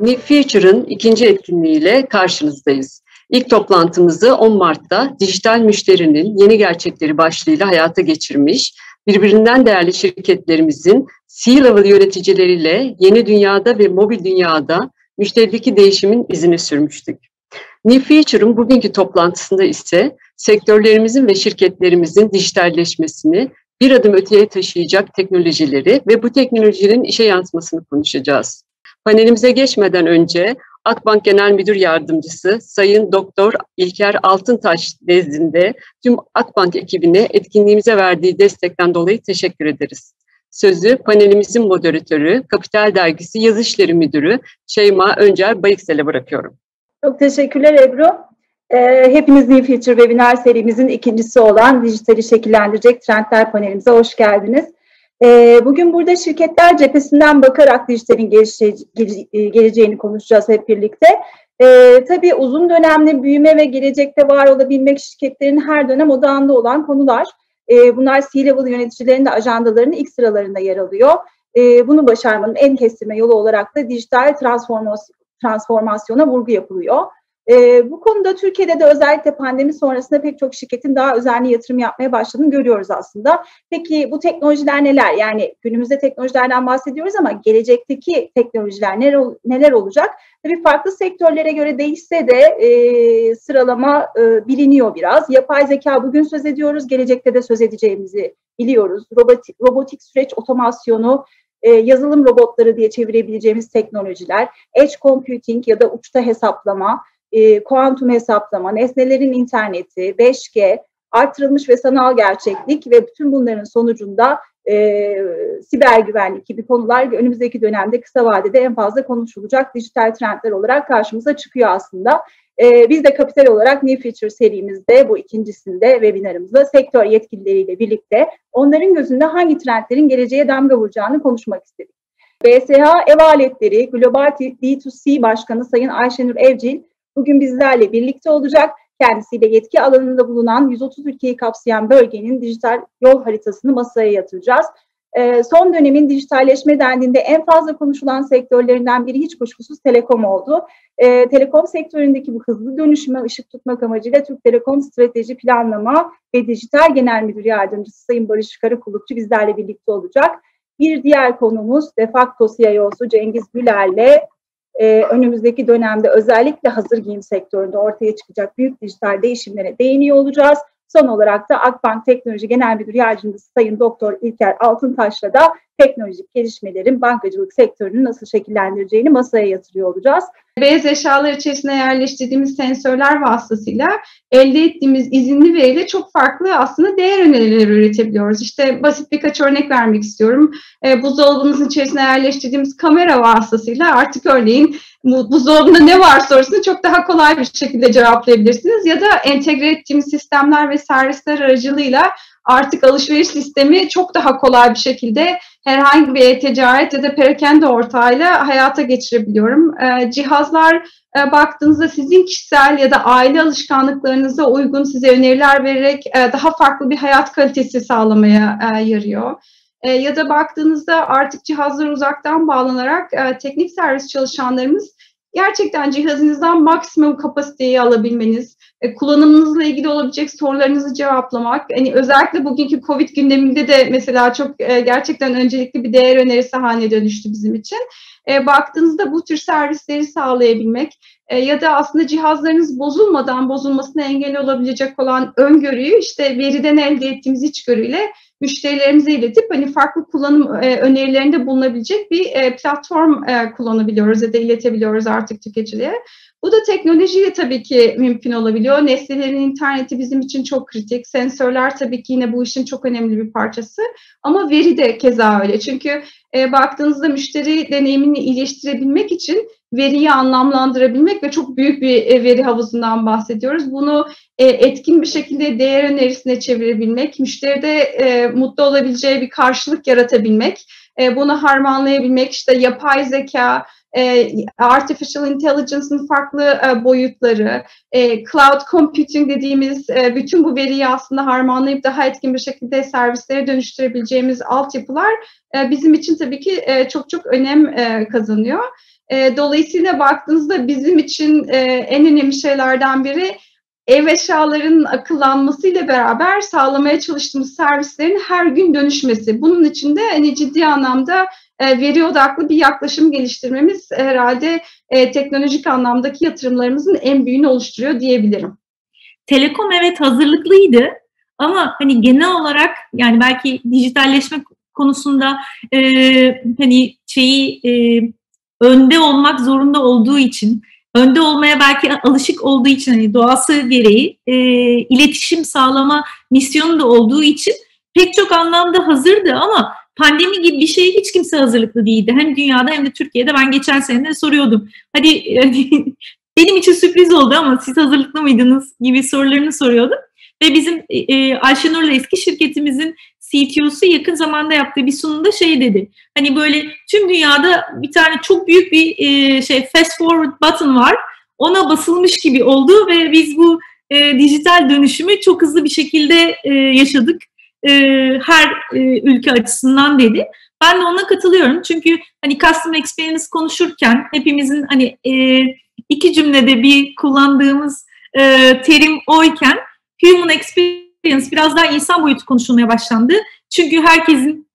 New Future'ın ikinci etkinliğiyle karşınızdayız. İlk toplantımızı 10 Mart'ta dijital müşterinin yeni gerçekleri başlığıyla hayata geçirmiş, birbirinden değerli şirketlerimizin C-level yöneticileriyle yeni dünyada ve mobil dünyada müşterideki değişimin izini sürmüştük. New Future'ın bugünkü toplantısında ise sektörlerimizin ve şirketlerimizin dijitalleşmesini bir adım öteye taşıyacak teknolojileri ve bu teknolojinin işe yansımasını konuşacağız. Panelimize geçmeden önce Akbank Genel Müdür Yardımcısı Sayın Doktor İlker Altıntaş nezdinde tüm Akbank ekibine etkinliğimize verdiği destekten dolayı teşekkür ederiz. Sözü panelimizin moderatörü, Kapital Dergisi Yazı İşleri Müdürü Şeyma Öncer Bayıksel'e bırakıyorum. Çok teşekkürler Ebru. Ee, hepiniz New Future webinar serimizin ikincisi olan Dijitali Şekillendirecek Trendler panelimize hoş geldiniz. Ee, bugün burada şirketler cephesinden bakarak dijitalin e, geleceğini konuşacağız hep birlikte. Ee, tabii uzun dönemli büyüme ve gelecekte var olabilmek şirketlerin her dönem odağında olan konular. Ee, bunlar C-level yöneticilerin de ajandalarının ilk sıralarında yer alıyor. Bunu başarmanın en kestirme yolu olarak da dijital transformasyona vurgu yapılıyor. E, bu konuda Türkiye'de de özellikle pandemi sonrasında pek çok şirketin daha özenli yatırım yapmaya başladığını görüyoruz aslında. Peki bu teknolojiler neler? Yani günümüzde teknolojilerden bahsediyoruz ama gelecekteki teknolojiler neler, neler olacak? Tabii farklı sektörlere göre değişse de e, sıralama e, biliniyor biraz. Yapay zeka bugün söz ediyoruz, gelecekte de söz edeceğimizi biliyoruz. Robotik, robotik süreç otomasyonu, e, yazılım robotları diye çevirebileceğimiz teknolojiler, edge computing ya da uçta hesaplama, e, kuantum hesaplama, nesnelerin interneti, 5G, artırılmış ve sanal gerçeklik ve bütün bunların sonucunda e, siber güvenlik gibi konular önümüzdeki dönemde kısa vadede en fazla konuşulacak dijital trendler olarak karşımıza çıkıyor aslında. E, biz de kapital olarak New Future serimizde bu ikincisinde webinarımızda sektör yetkilileriyle birlikte onların gözünde hangi trendlerin geleceğe damga vuracağını konuşmak istedik. BSH Ev Aletleri Global D2C Başkanı Sayın Ayşenur Evcil bugün bizlerle birlikte olacak. Kendisiyle yetki alanında bulunan 130 ülkeyi kapsayan bölgenin dijital yol haritasını masaya yatıracağız. Ee, son dönemin dijitalleşme dendiğinde en fazla konuşulan sektörlerinden biri hiç kuşkusuz telekom oldu. Ee, telekom sektöründeki bu hızlı dönüşüme ışık tutmak amacıyla Türk Telekom Strateji Planlama ve Dijital Genel Müdür Yardımcısı Sayın Barış Karakulukçu bizlerle birlikte olacak. Bir diğer konumuz defakto CIO'su Cengiz Güler'le e, önümüzdeki dönemde özellikle hazır giyim sektöründe ortaya çıkacak büyük dijital değişimlere değiniyor olacağız. Son olarak da Akbank Teknoloji Genel Müdür Yardımcısı Sayın Doktor İlker Altıntaş'la da teknolojik gelişmelerin bankacılık sektörünü nasıl şekillendireceğini masaya yatırıyor olacağız. Beyaz eşyalar içerisine yerleştirdiğimiz sensörler vasıtasıyla elde ettiğimiz izinli veriyle çok farklı aslında değer önerileri üretebiliyoruz. İşte basit birkaç örnek vermek istiyorum. E, buzdolabımızın içerisine yerleştirdiğimiz kamera vasıtasıyla artık örneğin buzdolabında ne var sorusunu çok daha kolay bir şekilde cevaplayabilirsiniz. Ya da entegre ettiğimiz sistemler ve servisler aracılığıyla artık alışveriş sistemi çok daha kolay bir şekilde herhangi bir e-ticaret ya da perakende ortağıyla hayata geçirebiliyorum. E, cihazlar e, baktığınızda sizin kişisel ya da aile alışkanlıklarınıza uygun size öneriler vererek e, daha farklı bir hayat kalitesi sağlamaya e, yarıyor. E, ya da baktığınızda artık cihazlar uzaktan bağlanarak e, teknik servis çalışanlarımız gerçekten cihazınızdan maksimum kapasiteyi alabilmeniz, e, kullanımınızla ilgili olabilecek sorularınızı cevaplamak, hani özellikle bugünkü Covid gündeminde de mesela çok e, gerçekten öncelikli bir değer önerisi haline dönüştü bizim için. E, baktığınızda bu tür servisleri sağlayabilmek ya da aslında cihazlarınız bozulmadan bozulmasına engel olabilecek olan öngörüyü işte veriden elde ettiğimiz içgörüyle müşterilerimize iletip hani farklı kullanım e, önerilerinde bulunabilecek bir e, platform e, kullanabiliyoruz ya da iletebiliyoruz artık tüketiciye. Bu da teknolojiyle tabii ki mümkün olabiliyor. Nesnelerin interneti bizim için çok kritik. Sensörler tabii ki yine bu işin çok önemli bir parçası. Ama veri de keza öyle. Çünkü e, baktığınızda müşteri deneyimini iyileştirebilmek için veriyi anlamlandırabilmek ve çok büyük bir e, veri havuzundan bahsediyoruz. Bunu e, etkin bir şekilde değer önerisine çevirebilmek, müşteride e, mutlu olabileceği bir karşılık yaratabilmek, bunu harmanlayabilmek, işte yapay zeka, artificial intelligence'ın farklı boyutları, cloud computing dediğimiz bütün bu veriyi aslında harmanlayıp daha etkin bir şekilde servislere dönüştürebileceğimiz altyapılar bizim için tabii ki çok çok önem kazanıyor. E, dolayısıyla baktığınızda bizim için e, en önemli şeylerden biri ev eşyalarının akıllanmasıyla beraber sağlamaya çalıştığımız servislerin her gün dönüşmesi. Bunun için de hani ciddi anlamda e, veri odaklı bir yaklaşım geliştirmemiz herhalde e, teknolojik anlamdaki yatırımlarımızın en büyüğünü oluşturuyor diyebilirim. Telekom evet hazırlıklıydı ama hani genel olarak yani belki dijitalleşme konusunda e, hani şeyi e, önde olmak zorunda olduğu için önde olmaya belki alışık olduğu için hani doğası gereği e, iletişim sağlama misyonu da olduğu için pek çok anlamda hazırdı ama pandemi gibi bir şeye hiç kimse hazırlıklı değildi. Hem dünyada hem de Türkiye'de ben geçen sene soruyordum. Hadi hani, benim için sürpriz oldu ama siz hazırlıklı mıydınız gibi sorularını soruyordum. Ve bizim e, e Ayşenur'la eski şirketimizin CTO'su yakın zamanda yaptığı bir sunumda şey dedi. Hani böyle tüm dünyada bir tane çok büyük bir e, şey fast forward button var. Ona basılmış gibi oldu ve biz bu e, dijital dönüşümü çok hızlı bir şekilde e, yaşadık. E, her e, ülke açısından dedi. Ben de ona katılıyorum. Çünkü hani custom experience konuşurken hepimizin hani e, iki cümlede bir kullandığımız e, terim oyken human experience Experience biraz daha insan boyutu konuşulmaya başlandı. Çünkü herkesin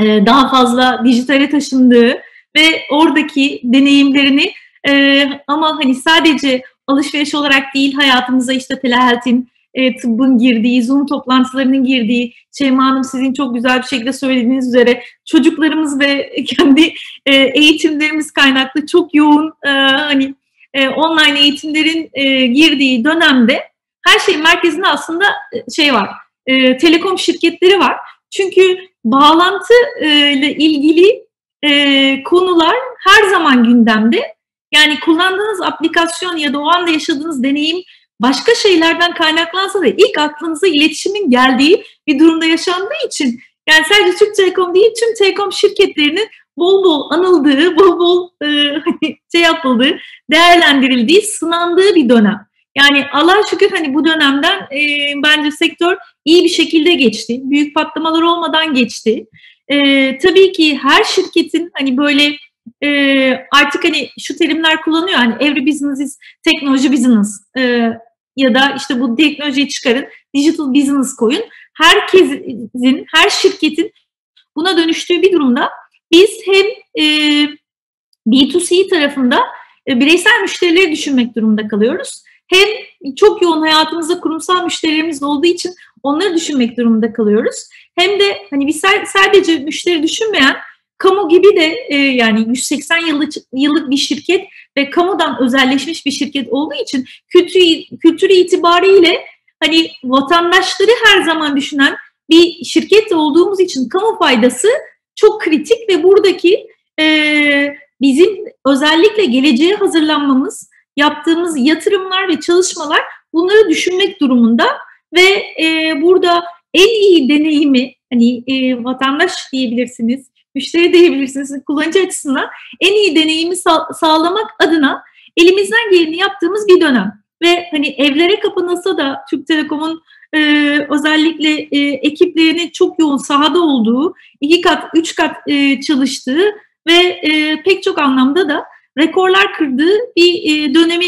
e, daha fazla dijitale taşındığı ve oradaki deneyimlerini e, ama hani sadece alışveriş olarak değil hayatımıza işte telehealth'in, e, tıbbın girdiği, Zoom toplantılarının girdiği, Şeyma Hanım sizin çok güzel bir şekilde söylediğiniz üzere çocuklarımız ve kendi e, eğitimlerimiz kaynaklı çok yoğun e, hani e, online eğitimlerin e, girdiği dönemde her şeyin merkezinde aslında e, şey var, e, telekom şirketleri var. Çünkü bağlantı e, ile ilgili e, konular her zaman gündemde. Yani kullandığınız aplikasyon ya da o anda yaşadığınız deneyim başka şeylerden kaynaklansa da ilk aklınıza iletişimin geldiği bir durumda yaşandığı için yani sadece Türk Telekom değil tüm telekom şirketlerinin bol bol anıldığı, bol bol e, şey yapıldığı, değerlendirildiği, sınandığı bir dönem. Yani Allah şükür hani bu dönemden e, bence sektör iyi bir şekilde geçti. Büyük patlamalar olmadan geçti. E, tabii ki her şirketin hani böyle e, artık hani şu terimler kullanıyor. Hani every business is technology business e, ya da işte bu teknolojiyi çıkarın, digital business koyun. Herkesin, her şirketin buna dönüştüğü bir durumda biz hem e, B2C tarafında e, bireysel müşterileri düşünmek durumunda kalıyoruz hem çok yoğun hayatımızda kurumsal müşterilerimiz olduğu için onları düşünmek durumunda kalıyoruz. Hem de hani biz sadece müşteri düşünmeyen kamu gibi de e, yani 180 yıllık, yıllık bir şirket ve kamudan özelleşmiş bir şirket olduğu için kültürü, kültürü itibariyle hani vatandaşları her zaman düşünen bir şirket olduğumuz için kamu faydası çok kritik ve buradaki e, bizim özellikle geleceğe hazırlanmamız yaptığımız yatırımlar ve çalışmalar bunları düşünmek durumunda ve e, burada en iyi deneyimi hani e, vatandaş diyebilirsiniz, müşteri diyebilirsiniz, kullanıcı açısından en iyi deneyimi sağ, sağlamak adına elimizden geleni yaptığımız bir dönem. Ve hani evlere kapanılsa da Türk Telekom'un e, özellikle e, ekiplerinin çok yoğun sahada olduğu, iki kat, üç kat e, çalıştığı ve e, pek çok anlamda da rekorlar kırdığı bir e, dönemi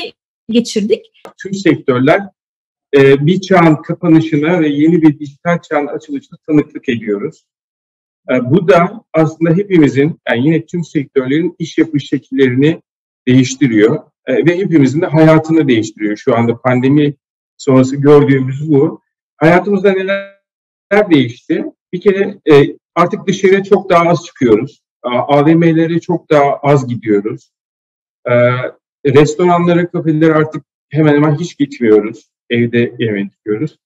geçirdik. Tüm sektörler e, bir çağın kapanışına ve yeni bir dijital çağın açılışına tanıklık ediyoruz. E, bu da aslında hepimizin, yani yine tüm sektörlerin iş yapış şekillerini değiştiriyor ve hepimizin de hayatını değiştiriyor. Şu anda pandemi sonrası gördüğümüz bu. Hayatımızda neler değişti? Bir kere artık dışarıya çok daha az çıkıyoruz. AVM'lere çok daha az gidiyoruz. E, restoranlara, kafelere artık hemen hemen hiç gitmiyoruz. Evde yemek yiyoruz.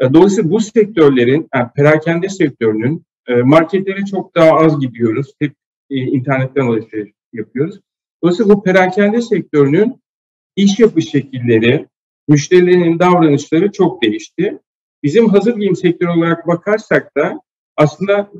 E, dolayısıyla bu sektörlerin, yani perakende sektörünün e, marketlere çok daha az gidiyoruz. Hep e, internetten alışveriş yapıyoruz. Dolayısıyla bu perakende sektörünün iş yapış şekilleri, müşterilerin davranışları çok değişti. Bizim hazır giyim sektörü olarak bakarsak da aslında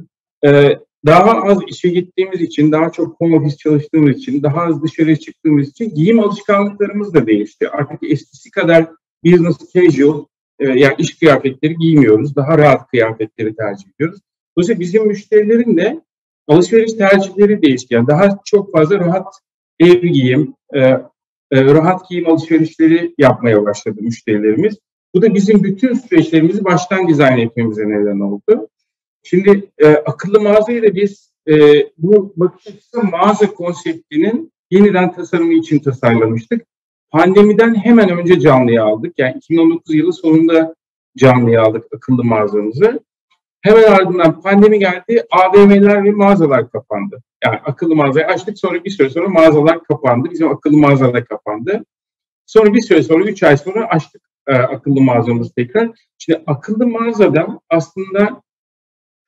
e, daha az işe gittiğimiz için, daha çok home office çalıştığımız için, daha az dışarı çıktığımız için giyim alışkanlıklarımız da değişti. Artık eskisi kadar business casual, e, yani iş kıyafetleri giymiyoruz. Daha rahat kıyafetleri tercih ediyoruz. Dolayısıyla bizim müşterilerin de alışveriş tercihleri değişti. Yani daha çok fazla rahat ev giyim, e, e, rahat giyim alışverişleri yapmaya başladı müşterilerimiz. Bu da bizim bütün süreçlerimizi baştan dizayn etmemize neden oldu. Şimdi e, akıllı mağazayı da biz e, bu bakış açısı mağaza konseptinin yeniden tasarımı için tasarlamıştık. Pandemiden hemen önce canlıya aldık. Yani 2019 yılı sonunda canlıya aldık akıllı mağazamızı. Hemen ardından pandemi geldi, AVM'ler ve mağazalar kapandı. Yani akıllı mağazayı açtık, sonra bir süre sonra mağazalar kapandı. Bizim akıllı mağazalar kapandı. Sonra bir süre sonra, üç ay sonra açtık e, akıllı mağazamızı tekrar. Şimdi akıllı mağazada aslında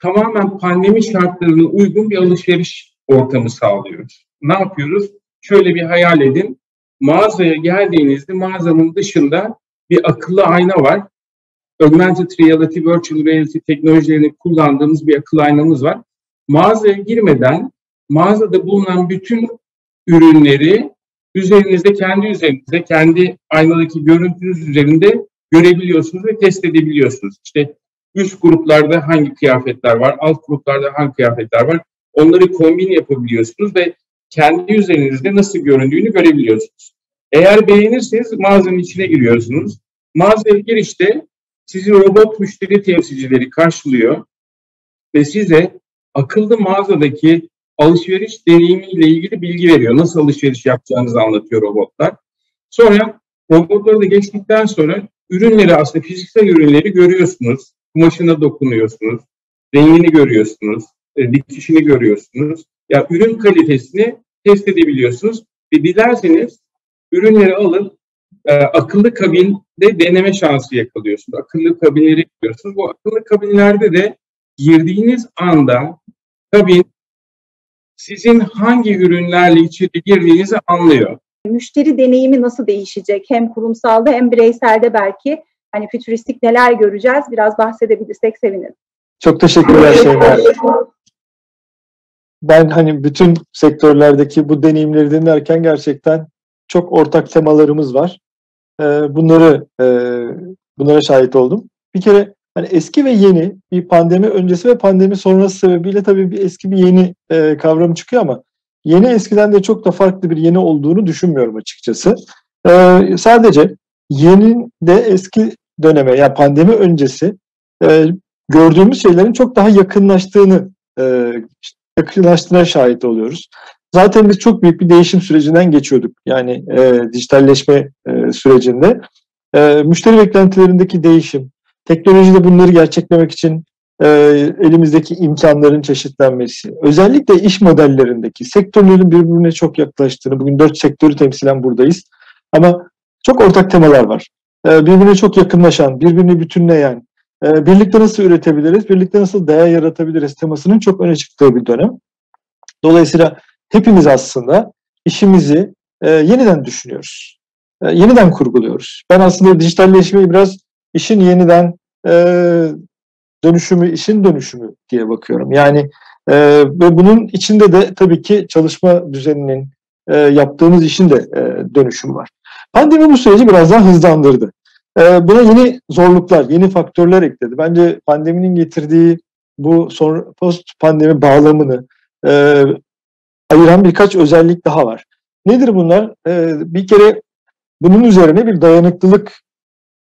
tamamen pandemi şartlarına uygun bir alışveriş ortamı sağlıyoruz. Ne yapıyoruz? Şöyle bir hayal edin. Mağazaya geldiğinizde mağazanın dışında bir akıllı ayna var. Augmented Reality, Virtual Reality teknolojilerini kullandığımız bir akıllı aynamız var. Mağazaya girmeden mağazada bulunan bütün ürünleri üzerinizde, kendi üzerinizde, kendi aynadaki görüntünüz üzerinde görebiliyorsunuz ve test edebiliyorsunuz. İşte üst gruplarda hangi kıyafetler var, alt gruplarda hangi kıyafetler var. Onları kombin yapabiliyorsunuz ve kendi üzerinizde nasıl göründüğünü görebiliyorsunuz. Eğer beğenirseniz mağazanın içine giriyorsunuz. Mağazaya girişte sizi robot müşteri temsilcileri karşılıyor ve size akıllı mağazadaki alışveriş deneyimiyle ilgili bilgi veriyor. Nasıl alışveriş yapacağınızı anlatıyor robotlar. Sonra robotları da geçtikten sonra ürünleri aslında fiziksel ürünleri görüyorsunuz. Kumaşına dokunuyorsunuz. Rengini görüyorsunuz. E, dikişini görüyorsunuz. Ya ürün kalitesini test edebiliyorsunuz. Ve dilerseniz ürünleri alıp e, akıllı kabinde deneme şansı yakalıyorsunuz. Akıllı kabinleri yapıyorsunuz. Bu akıllı kabinlerde de girdiğiniz anda kabin sizin hangi ürünlerle içeri girdiğinizi anlıyor. Müşteri deneyimi nasıl değişecek? Hem kurumsalda hem bireyselde belki hani fütüristik neler göreceğiz? Biraz bahsedebilirsek sevinirim. Çok teşekkürler Şeyma. Ben hani bütün sektörlerdeki bu deneyimleri dinlerken gerçekten çok ortak temalarımız var. Ee, bunları e, bunlara şahit oldum. Bir kere hani eski ve yeni bir pandemi öncesi ve pandemi sonrası sebebiyle tabii bir eski bir yeni e, kavram çıkıyor ama yeni eskiden de çok da farklı bir yeni olduğunu düşünmüyorum açıkçası. E, sadece yeni de eski döneme yani pandemi öncesi e, gördüğümüz şeylerin çok daha yakınlaştığını e, yakınlaştığına şahit oluyoruz. Zaten biz çok büyük bir değişim sürecinden geçiyorduk. Yani e, dijitalleşme e, sürecinde. E, müşteri beklentilerindeki değişim, teknolojide bunları gerçeklemek için e, elimizdeki imkanların çeşitlenmesi, özellikle iş modellerindeki sektörlerin birbirine çok yaklaştığını, bugün dört sektörü temsilen buradayız ama çok ortak temalar var. E, birbirine çok yakınlaşan, birbirini bütünleyen, e, birlikte nasıl üretebiliriz, birlikte nasıl değer yaratabiliriz temasının çok öne çıktığı bir dönem. Dolayısıyla hepimiz aslında işimizi e, yeniden düşünüyoruz. E, yeniden kurguluyoruz. Ben aslında dijitalleşmeyi biraz işin yeniden dönüşümü, işin dönüşümü diye bakıyorum. Yani ve bunun içinde de tabii ki çalışma düzeninin e, yaptığımız işin de e, dönüşümü var. Pandemi bu süreci biraz daha hızlandırdı. E, buna yeni zorluklar, yeni faktörler ekledi. Bence pandeminin getirdiği bu sonra post pandemi bağlamını e, ayıran birkaç özellik daha var. Nedir bunlar? Ee, bir kere bunun üzerine bir dayanıklılık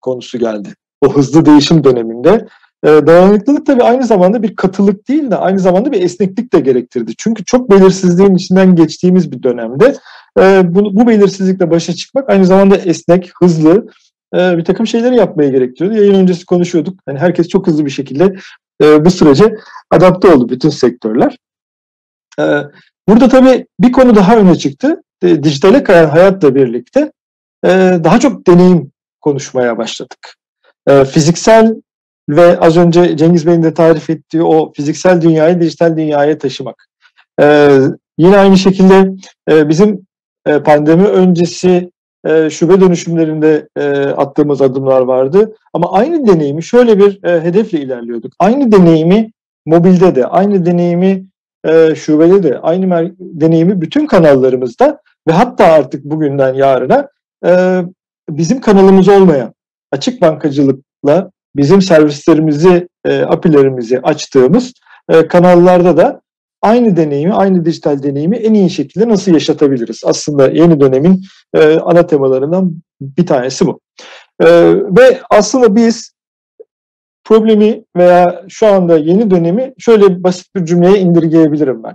konusu geldi. O hızlı değişim döneminde. Ee, dayanıklılık tabii aynı zamanda bir katılık değil de aynı zamanda bir esneklik de gerektirdi. Çünkü çok belirsizliğin içinden geçtiğimiz bir dönemde e, bu, bu belirsizlikle başa çıkmak aynı zamanda esnek, hızlı e, bir takım şeyleri yapmaya gerektiriyordu. Yayın öncesi konuşuyorduk. Yani herkes çok hızlı bir şekilde e, bu sürece adapte oldu bütün sektörler. E, Burada tabii bir konu daha öne çıktı. E, dijitale kayan hayatla birlikte e, daha çok deneyim konuşmaya başladık. E, fiziksel ve az önce Cengiz Bey'in de tarif ettiği o fiziksel dünyayı dijital dünyaya taşımak. E, yine aynı şekilde e, bizim e, pandemi öncesi e, şube dönüşümlerinde e, attığımız adımlar vardı. Ama aynı deneyimi şöyle bir hedefle ilerliyorduk. Aynı deneyimi mobilde de, aynı deneyimi e, şubede de aynı deneyimi bütün kanallarımızda ve hatta artık bugünden yarına bizim kanalımız olmayan açık bankacılıkla bizim servislerimizi, apilerimizi açtığımız kanallarda da aynı deneyimi, aynı dijital deneyimi en iyi şekilde nasıl yaşatabiliriz? Aslında yeni dönemin e, ana temalarından bir tanesi bu. E, ve aslında biz problemi veya şu anda yeni dönemi şöyle basit bir cümleye indirgeyebilirim ben.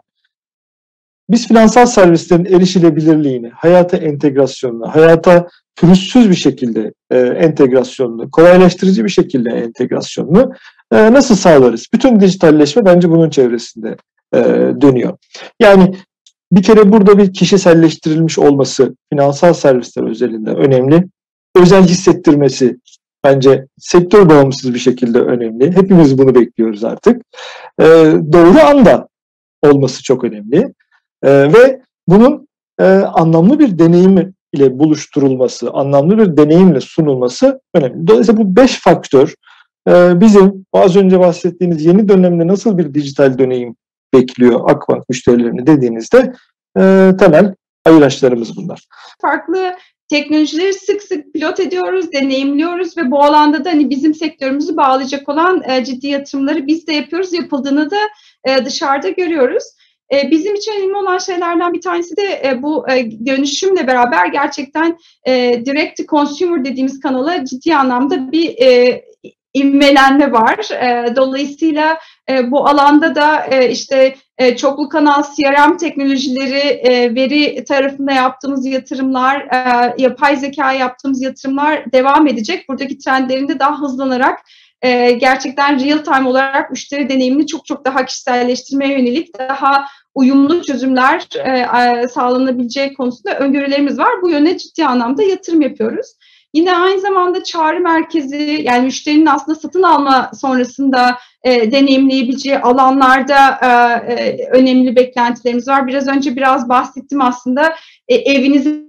Biz finansal servislerin erişilebilirliğini, hayata entegrasyonunu, hayata pürüzsüz bir şekilde e, entegrasyonunu, kolaylaştırıcı bir şekilde entegrasyonunu e, nasıl sağlarız? Bütün dijitalleşme bence bunun çevresinde e, dönüyor. Yani bir kere burada bir kişiselleştirilmiş olması finansal servisler özelinde önemli. Özel hissettirmesi bence sektör bağımsız bir şekilde önemli. Hepimiz bunu bekliyoruz artık. E, doğru anda olması çok önemli. E, ve bunun e, anlamlı bir deneyim ile buluşturulması, anlamlı bir deneyimle sunulması önemli. Dolayısıyla bu beş faktör e, bizim az önce bahsettiğiniz yeni dönemde nasıl bir dijital deneyim bekliyor Akbank müşterilerini dediğinizde e, temel ayıraçlarımız bunlar. Farklı teknolojileri sık sık pilot ediyoruz, deneyimliyoruz ve bu alanda da hani bizim sektörümüzü bağlayacak olan e, ciddi yatırımları biz de yapıyoruz. Yapıldığını da e, dışarıda görüyoruz. E, bizim için önemli olan şeylerden bir tanesi de e, bu e, dönüşümle beraber gerçekten e, direct to consumer dediğimiz kanala ciddi anlamda bir e, ivmelenme var. Dolayısıyla bu alanda da işte çoklu kanal CRM teknolojileri, veri tarafında yaptığımız yatırımlar, e, yapay zeka yaptığımız yatırımlar devam edecek. Buradaki trendlerin de daha hızlanarak gerçekten real time olarak müşteri deneyimini çok çok daha kişiselleştirmeye yönelik daha uyumlu çözümler e, sağlanabileceği konusunda öngörülerimiz var. Bu yöne ciddi anlamda yatırım yapıyoruz. Yine aynı zamanda çağrı merkezi yani müşterinin aslında satın alma sonrasında e, deneyimleyebileceği alanlarda e, e, önemli beklentilerimiz var. Biraz önce biraz bahsettim aslında e, evinize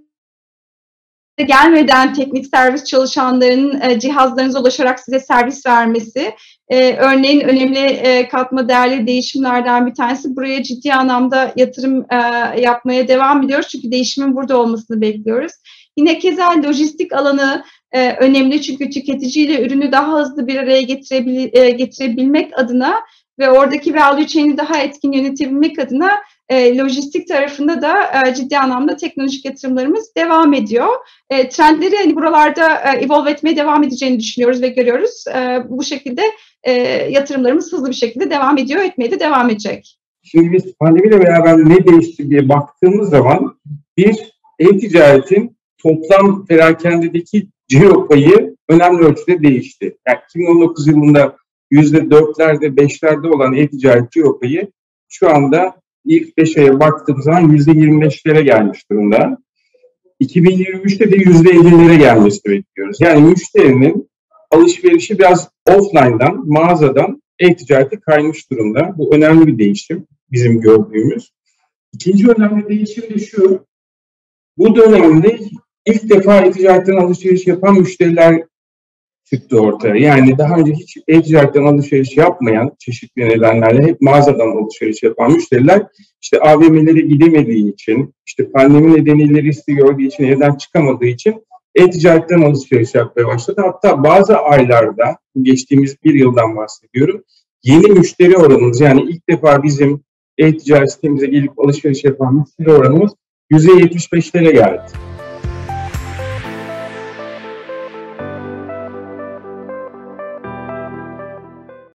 gelmeden teknik servis çalışanlarının e, cihazlarınıza ulaşarak size servis vermesi. E, örneğin önemli e, katma değerli değişimlerden bir tanesi. Buraya ciddi anlamda yatırım e, yapmaya devam ediyoruz. Çünkü değişimin burada olmasını bekliyoruz. Yine keza lojistik alanı e, önemli çünkü tüketiciyle ürünü daha hızlı bir araya getirebil, e, getirebilmek adına ve oradaki value chain'i daha etkin yönetebilmek adına e, lojistik tarafında da e, ciddi anlamda teknolojik yatırımlarımız devam ediyor. E, trendleri hani buralarda e, evolve etmeye devam edeceğini düşünüyoruz ve görüyoruz. E, bu şekilde e, yatırımlarımız hızlı bir şekilde devam ediyor, etmeye de devam edecek. Şimdi biz pandemiyle beraber ne değişti diye baktığımız zaman bir e-ticaretin toplam perakendedeki ciro payı önemli ölçüde değişti. Yani 2019 yılında yüzde dörtlerde, beşlerde olan e-ticaret ciro payı şu anda ilk beş aya baktığımız zaman yüzde yirmi beşlere gelmiş durumda. 2023'te de yüzde ellilere gelmesi bekliyoruz. Yani müşterinin alışverişi biraz offline'dan, mağazadan e-ticarete kaymış durumda. Bu önemli bir değişim bizim gördüğümüz. İkinci önemli değişim de şu. Bu dönemde ilk defa e-ticaretten alışveriş yapan müşteriler çıktı ortaya. Yani daha önce hiç e-ticaretten alışveriş yapmayan çeşitli nedenlerle hep mağazadan alışveriş yapan müşteriler işte AVM'lere gidemediği için, işte pandemi nedeniyle riski gördüğü için, evden çıkamadığı için e-ticaretten alışveriş yapmaya başladı. Hatta bazı aylarda, geçtiğimiz bir yıldan bahsediyorum, yeni müşteri oranımız yani ilk defa bizim e-ticaret sitemize gelip alışveriş yapan müşteri oranımız %75'lere geldi.